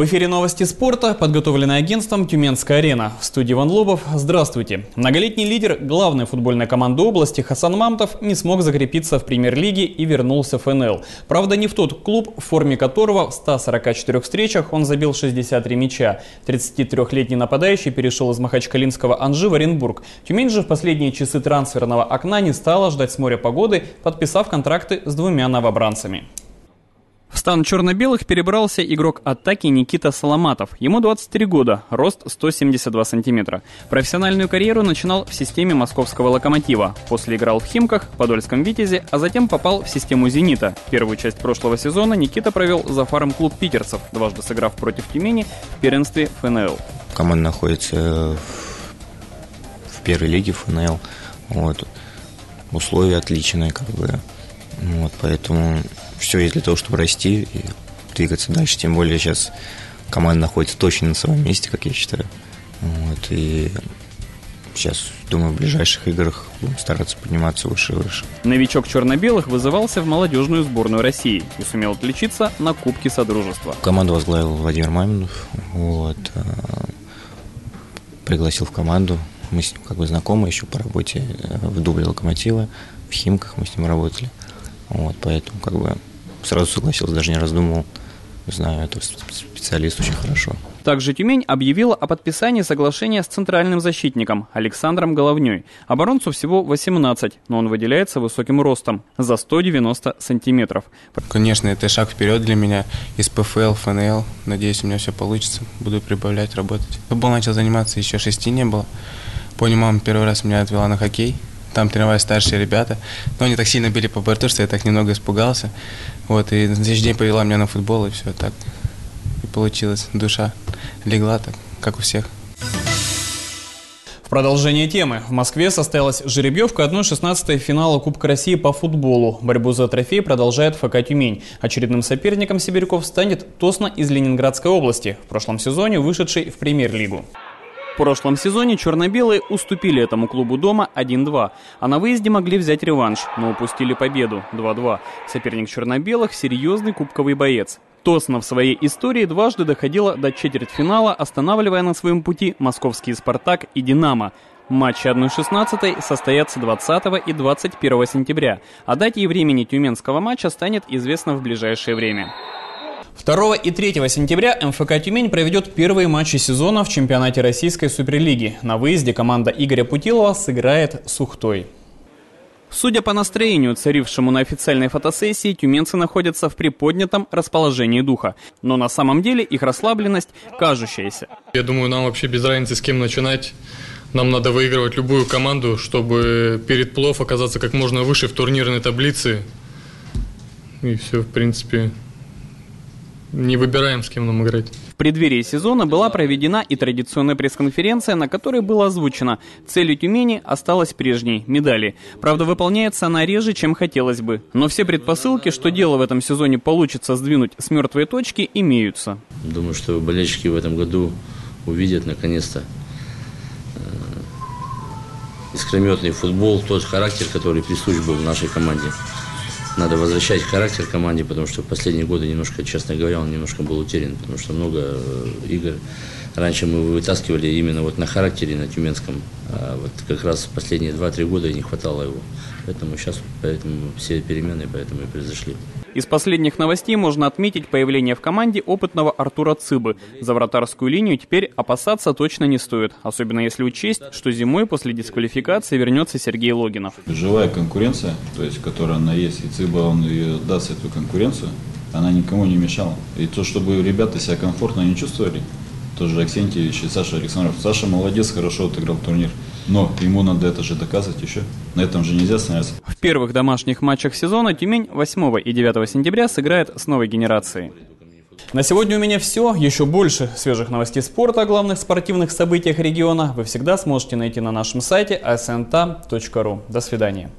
В эфире новости спорта, подготовленные агентством «Тюменская арена». В студии Иван Лобов. Здравствуйте. Многолетний лидер главной футбольной команды области Хасан Мамтов не смог закрепиться в премьер-лиге и вернулся в ФНЛ. Правда, не в тот клуб, в форме которого в 144 встречах он забил 63 мяча. 33-летний нападающий перешел из махачкалинского Анжи в Оренбург. Тюмень же в последние часы трансферного окна не стала ждать с моря погоды, подписав контракты с двумя новобранцами. В стан черно-белых перебрался игрок атаки Никита Соломатов. Ему 23 года, рост 172 сантиметра. Профессиональную карьеру начинал в системе московского «Локомотива». После играл в «Химках», «Подольском Витязе», а затем попал в систему «Зенита». Первую часть прошлого сезона Никита провел за фаром клуб питерцев, дважды сыграв против Тюмени в первенстве ФНЛ. Команда находится в первой лиге ФНЛ. Вот. Условия отличные, как бы. Вот, поэтому все есть для того, чтобы расти и двигаться дальше. Тем более сейчас команда находится точно на своем месте, как я считаю. Вот, и сейчас, думаю, в ближайших играх будем стараться подниматься выше и выше. Новичок черно-белых вызывался в молодежную сборную России и сумел отличиться на Кубке Содружества. Команду возглавил Владимир Маминов. Вот, э, пригласил в команду. Мы с ним как бы знакомы еще по работе э, в дубле «Локомотива», в «Химках» мы с ним работали. Вот, поэтому как бы сразу согласился, даже не раздумывал. Знаю, это специалист очень хорошо. Также Тюмень объявила о подписании соглашения с центральным защитником Александром Головней. Оборонцу всего 18, но он выделяется высоким ростом за 190 сантиметров. Конечно, это шаг вперед для меня из ПФЛ, ФНЛ. Надеюсь, у меня все получится. Буду прибавлять, работать. Футбол начал заниматься, еще шести не было. Понял, мама первый раз меня отвела на хоккей там тренировались старшие ребята. Но они так сильно били по борту, что я так немного испугался. Вот, и на следующий день повела меня на футбол, и все так. И получилось. Душа легла так, как у всех. Продолжение темы. В Москве состоялась жеребьевка 1-16 финала Кубка России по футболу. Борьбу за трофей продолжает ФК «Тюмень». Очередным соперником сибиряков станет Тосна из Ленинградской области, в прошлом сезоне вышедший в премьер-лигу. Прошлом сезоне черно-белые уступили этому клубу дома 1-2, а на выезде могли взять реванш, но упустили победу 2-2. Соперник черно-белых – серьезный кубковый боец. Тосна в своей истории дважды доходила до четвертьфинала, останавливая на своем пути московский «Спартак» и «Динамо». Матчи 1-16 состоятся 20 и 21 сентября, а дате и времени тюменского матча станет известно в ближайшее время. 2 и 3 сентября МФК «Тюмень» проведет первые матчи сезона в чемпионате Российской Суперлиги. На выезде команда Игоря Путилова сыграет с Ухтой. Судя по настроению, царившему на официальной фотосессии, тюменцы находятся в приподнятом расположении духа. Но на самом деле их расслабленность кажущаяся. Я думаю, нам вообще без разницы, с кем начинать. Нам надо выигрывать любую команду, чтобы перед плов оказаться как можно выше в турнирной таблице. И все, в принципе, не выбираем, с кем нам играть. В преддверии сезона была проведена и традиционная пресс-конференция, на которой было озвучено, целью Тюмени осталась прежней – медали. Правда, выполняется она реже, чем хотелось бы. Но все предпосылки, что дело в этом сезоне получится сдвинуть с мертвой точки, имеются. Думаю, что болельщики в этом году увидят наконец-то э, искрометный футбол, тот характер, который присущ был в нашей команде надо возвращать характер команде, потому что в последние годы немножко, честно говоря, он немножко был утерян, потому что много э, игр раньше мы вытаскивали именно вот на характере, на тюменском, а вот как раз последние 2-3 года не хватало его. Поэтому сейчас поэтому все перемены поэтому и произошли. Из последних новостей можно отметить появление в команде опытного Артура Цыбы. За вратарскую линию теперь опасаться точно не стоит, особенно если учесть, что зимой после дисквалификации вернется Сергей Логинов. Живая конкуренция, то есть которая она есть, и Цыба он ее даст эту конкуренцию, она никому не мешала. И то, чтобы ребята себя комфортно не чувствовали, тоже Аксентьевич и Саша Александров. Саша молодец, хорошо отыграл турнир. Но ему надо это же доказывать еще. На этом же нельзя становиться. В первых домашних матчах сезона Тюмень 8 и 9 сентября сыграет с новой генерацией. На сегодня у меня все. Еще больше свежих новостей спорта о главных спортивных событиях региона вы всегда сможете найти на нашем сайте asnta.ru. До свидания.